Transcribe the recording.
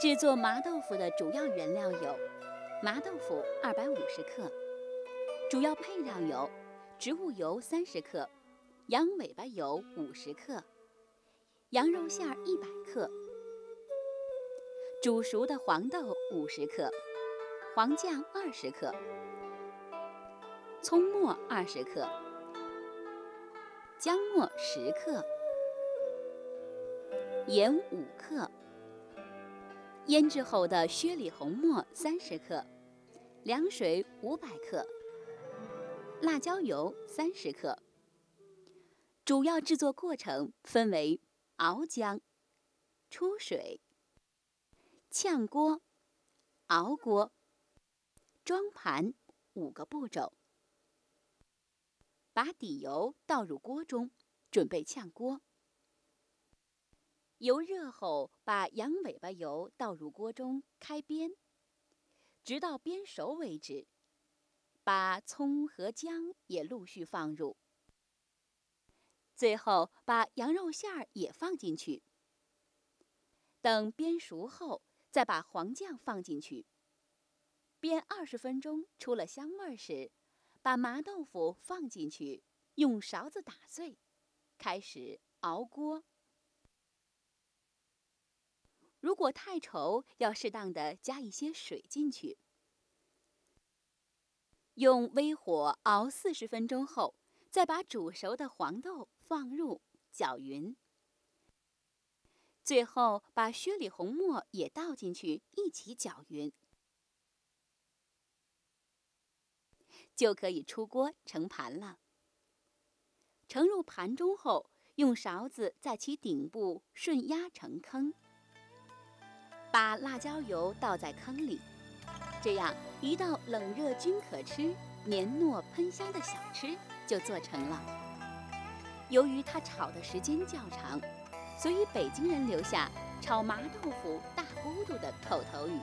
制作麻豆腐的主要原料有麻豆腐二百五十克，主要配料有植物油三十克，羊尾巴油五十克，羊肉馅儿一百克，煮熟的黄豆五十克，黄酱二十克，葱末二十克，姜末十克，盐五克。腌制后的薛里红末三十克，凉水五百克，辣椒油三十克。主要制作过程分为熬姜、出水、炝锅、熬锅、装盘五个步骤。把底油倒入锅中，准备炝锅。油热后，把羊尾巴油倒入锅中，开煸，直到煸熟为止。把葱和姜也陆续放入，最后把羊肉馅儿也放进去。等煸熟后，再把黄酱放进去。煸二十分钟，出了香味时，把麻豆腐放进去，用勺子打碎，开始熬锅。如果太稠，要适当的加一些水进去。用微火熬四十分钟后，再把煮熟的黄豆放入，搅匀。最后把薛里红末也倒进去，一起搅匀，就可以出锅盛盘了。盛入盘中后，用勺子在其顶部顺压成坑。把辣椒油倒在坑里，这样一道冷热均可吃、黏糯喷香的小吃就做成了。由于它炒的时间较长，所以北京人留下“炒麻豆腐大咕嘟”的口头语。